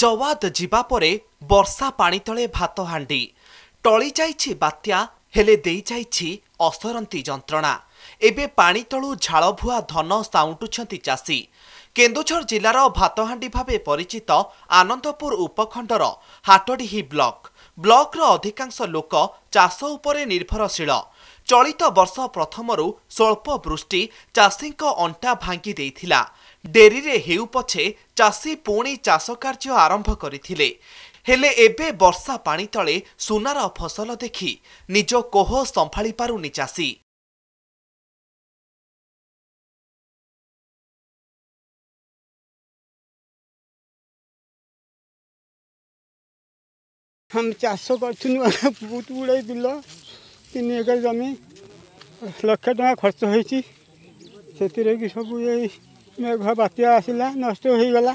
ଜୱାଦ ଯିବା ପରେ ବର୍ଷା ପାଣି ତଳେ ଭାତ ହାଣ୍ଡି। ଟଳି ଯାଇଛି ବାତ୍ୟା ହେଲେ ଦେଇଯାଇଛି ଅସରନ୍ତି ଯନ୍ତ୍ରଣା। ଏବେ ପାଣି ତଳୁ ଝାଳଭୁଆ ଧନ ସାଉଣ୍ଟୁଛନ୍ତି ଚାଷୀ। କେନ୍ଦୁଝର ଜିଲ୍ଲାର ଭାତହାଣ୍ଡି ଭାବେ ପରିଚିତ ଆନନ୍ଦପୁର ଉପଖଣ୍ଡର ହାଟଡିହି ବ୍ଲକ। ବ୍ଲକର ଅଧିକାଂଶ ଲୋକ ଚାଷ ଉପରେ ନିର୍ଭରଶୀଳ। ଚଳିତ ବର୍ଷ ପ୍ରଥମରୁ ସ୍ୱଳ୍ପ ବୃଷ୍ଟି ଚାଷୀଙ୍କ ଅଣ୍ଟା ଭାଙ୍ଗି ଦେଇଥିଲା। ଡେରିରେ ହେଉ ପଛେ ଚାଷୀ ପୁଣି ଚାଷ କାର୍ଯ୍ୟ ଆରମ୍ଭ କରିଥିଲେ। ହେଲେ ଏବେ ବର୍ଷା ପାଣି ତଳେ ସୁନାର ଫସଲ ଦେଖି ନିଜ କୋହ ସମ୍ଭାଳି ପାରୁନି ଚାଷୀ। ଆମେ ଚାଷ କରିଥିଲୁ ବହୁତ ଗୁଡ଼ାଏ ବିଲ। ତିନି ଏକର ଜମି ଲକ୍ଷ ଟଙ୍କା ଖର୍ଚ୍ଚ ହେଇଛି। ସେଥିରେ କି ସବୁ ଏଇ ମେଘ ବାତ୍ୟା ଆସିଲା ନଷ୍ଟ ହେଇଗଲା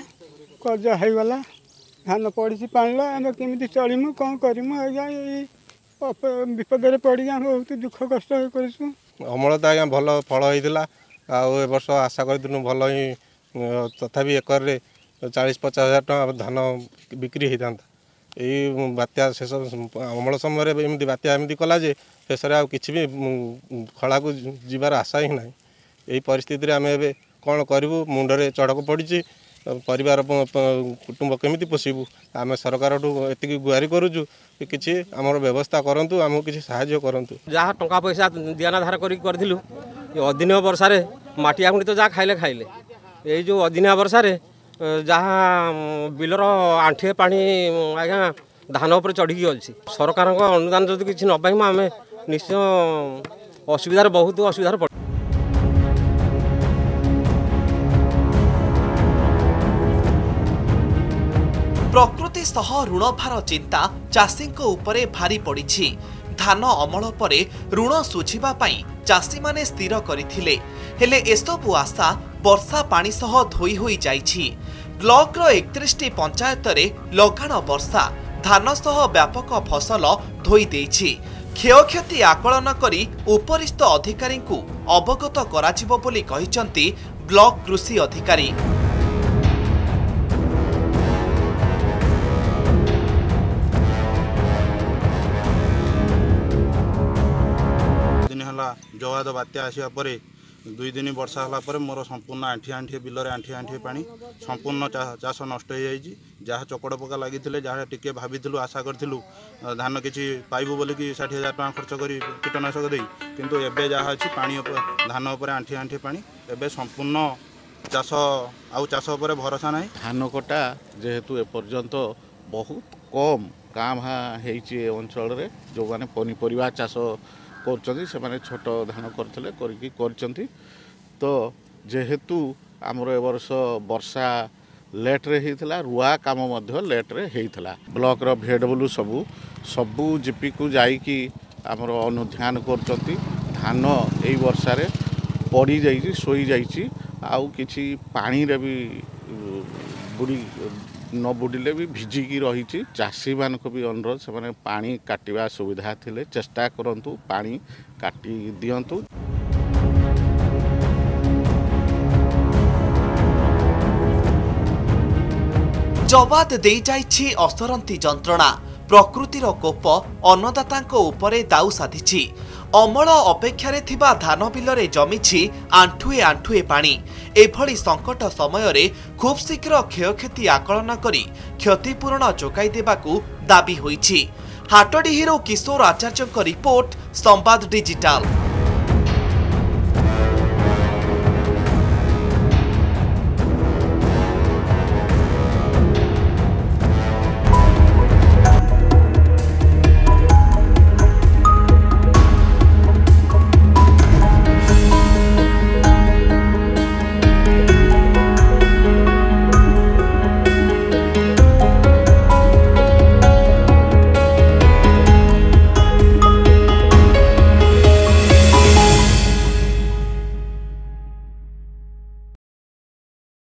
କର୍ଜ ହେଇଗଲା ଧାନ ପଡ଼ିଛି ପାଣିଲା ଆମେ କେମିତି ଚଳିମୁ କ'ଣ କରିମୁ ଆଜ୍ଞା ଏଇ ଅପ- ବିପଦରେ ପଡ଼ିକି ଆମେ ବହୁତ ଦୁଃଖ କଷ୍ଟ ହେଇ କରିଛୁ ଅମଳ ତ ଆଜ୍ଞା ଭଲ ଫଳ ହେଇଥିଲା। ଆଉ ଏ ବର୍ଷ ଆଶା କରିଥିଲୁ ଭଲ ହିଁ ଅ, ତଥାପି ଏକରରେ ଚାଳିଶ ପଚାଶ ହଜାର ଟଙ୍କା ଧାନ ବିକ୍ରି ହେଇଥାନ୍ତା। ଏଇ ବାତ୍ୟା ଶେଷ ଅମଳ ସମୟରେ ଏମିତି ବାତ୍ୟା ଏମିତି କଲା ଯେ ଶେଷରେ ଆଉ କିଛି ବି ଖଳାକୁ ଯିବାର ଆଶା ହିଁ ନାହିଁ। ଏଇ ପରିସ୍ଥିତିରେ ଆମେ ଏବେ କ'ଣ କରିବୁ? ମୁଣ୍ଡରେ ଚଡ଼କ ପଡ଼ିଛି। ପରିବାର କୁଟୁମ୍ବ କେମିତି ପୋଷିବୁ? ଆମେ ସରକାରଠୁ ଏତିକି ଗୁହାରି କରୁଛୁ କିଛି ଆମର ବ୍ୟବସ୍ଥା କରନ୍ତୁ ଆମକୁ କିଛି ସାହାଯ୍ୟ କରନ୍ତୁ। ଯାହା ଟଙ୍କା ପଇସା ଦିଆନା ଧାର କରିକି କରିଥିଲୁ ଏ ଅଦିନିଆ ବର୍ଷାରେ ମାଟି ଆଙ୍ଗୁଠି ତ ଯାହା ଖାଇଲେ ଖାଇଲେ। ଏଇ ଯେଉଁ ଅଦିନିଆ ବର୍ଷାରେ ଯାହା ବିଲର ଆଣ୍ଠିଏ ପାଣି ଆଜ୍ଞା ଧାନ ଉପରେ ଚଢ଼ିକି ଅଛି ସରକାରଙ୍କ ଅନୁଦାନ ଯଦି କିଛି ନ ପାଇମୁ ଆମେ ନିଶ୍ଚୟ ଅସୁବିଧାରେ ବହୁତ ଅସୁବିଧାରେ ପଡ଼ିବୁ ପ୍ରକୃତି ସହ ଋଣଭାର ଚିନ୍ତା ଚାଷୀଙ୍କ ଉପରେ ଭାରି ପଡ଼ିଛି। ଧାନ ଅମଳ ପରେ ଋଣ ଶୁଝିବା ପାଇଁ ଚାଷୀମାନେ ସ୍ଥିର କରିଥିଲେ। ହେଲେ ଏସବୁ ଆଶା ବର୍ଷା ପାଣି ସହ ଧୋଇ ହୋଇଯାଇଛି ବ୍ଲକର ଏକତିରିଶଟି ପଞ୍ଚାୟତରେ ଲଗାଣ ବର୍ଷା ଧାନ ସହ ବ୍ୟାପକ ଫସଲ ଧୋଇ ଦେଇଛି। କ୍ଷୟକ୍ଷତି ଆକଳନ କରି ଉପରିସ୍ଥ ଅଧିକାରୀଙ୍କୁ ଅବଗତ କରାଯିବ ବୋଲି କହିଛନ୍ତି ବ୍ଲକ କୃଷି ଅଧିକାରୀ। ଦିନ ହେଲା ଜବାଦ ବାତ୍ୟା ଆସିବା ପରେ ଦୁଇ ଦିନ ବର୍ଷା ହେଲା ପରେ ମୋର ସମ୍ପୂର୍ଣ୍ଣ ଆଣ୍ଠିଏ ଆଣ୍ଠିଏ ବିଲରେ ଆଣ୍ଠିଏ ଆଣ୍ଠିଏ ପାଣି ସମ୍ପୂର୍ଣ୍ଣ ଚା- ଚାଷ ନଷ୍ଟ ହେଇଯାଇଛି। ଯାହା ଚକଡ଼ ପକା ଲାଗିଥିଲେ ଯାହା ଟିକେ ଭାବିଥିଲୁ ଆଶା କରିଥିଲୁ ଅ, ଧାନ କିଛି ପାଇବୁ ବୋଲିକି ଷାଠିଏ ହଜାର ଟଙ୍କା ଖର୍ଚ୍ଚ କରି କୀଟନାଶକ ଦେଇ କିନ୍ତୁ ଏବେ ଯାହା ଅଛି ପାଣି ଉପରେ ଧାନ ଉପରେ ଆଣ୍ଠିଏ ଆଣ୍ଠିଏ ପାଣି। ଏବେ ସମ୍ପୂର୍ଣ୍ଣ ଚାଷ ଆଉ ଚାଷ ଉପରେ ଭରସା ନାହିଁ। ଧାନ କଟା ଯେହେତୁ ଏପର୍ଯ୍ୟନ୍ତ ବହୁତ କମ୍ କାଁ ଭାଁ ହେଇଛି ଏ ଅଞ୍ଚଳରେ ଯେଉଁମାନେ ପନିପରିବା ଚାଷ କରୁଛନ୍ତି ସେମାନେ ଛୋଟ ଧାନ କରିଥିଲେ କରିକି କରିଛନ୍ତି। ତ ଯେହେତୁ ଆମର ଏ ବର୍ଷ ବର୍ଷା ଲେଟ୍ରେ ହେଇଥିଲା ରୁଆ କାମ ମଧ୍ୟ ଲେଟ୍ରେ ହେଇଥିଲା। ବ୍ଲକର ଭିଏଡବ୍ଲ୍ୟୁ ସବୁ ସବୁ ଜିପିକୁ ଯାଇକି ଆମର ଅନୁଧ୍ୟାନ କରୁଛନ୍ତି। ଧାନ ଏଇ ବର୍ଷାରେ ପଡ଼ିଯାଇଛି ଶୋଇଯାଇଛି ଆଉ କିଛି ପାଣିରେ ବି ଉ, ବୁଡ଼ି ନ ବୁଡ଼ିଲେ ବି ଭିଜିକି ରହିଛି। ଚାଷୀମାନଙ୍କ ବି ଅନୁରୋଧ ସେମାନେ ପାଣି କାଟିବା ସୁବିଧା ଥିଲେ। ଚେଷ୍ଟା କରନ୍ତୁ ପାଣି କାଟି ଦିଅନ୍ତୁ। ଜବାଦ ଦେଇଯାଇଛି ଅସରନ୍ତି ଯନ୍ତ୍ରଣା। ପ୍ରକୃତିର କୋପ ଅନ୍ନଦାତାଙ୍କ ଉପରେ ଦାଉ ସାଧିଛି। ଅମଳ ଅପେକ୍ଷାରେ ଥିବା ଧାନ ବିଲରେ ଜମିଛି ଆଣ୍ଠୁଏ ଆଣ୍ଠୁଏ ପାଣି। ଏଭଳି ସଙ୍କଟ ସମୟରେ ଖୁବ୍ ଶୀଘ୍ର କ୍ଷୟକ୍ଷତି ଆକଳନ କରି କ୍ଷତିପୂରଣ ଯୋଗାଇ ଦେବାକୁ ଦାବି ହୋଇଛି। ହାଟଡିହିରୁ କିଶୋର ଆଚାର୍ଯ୍ୟଙ୍କ ରିପୋର୍ଟ ସମ୍ବାଦ ଡିଜିଟାଲ।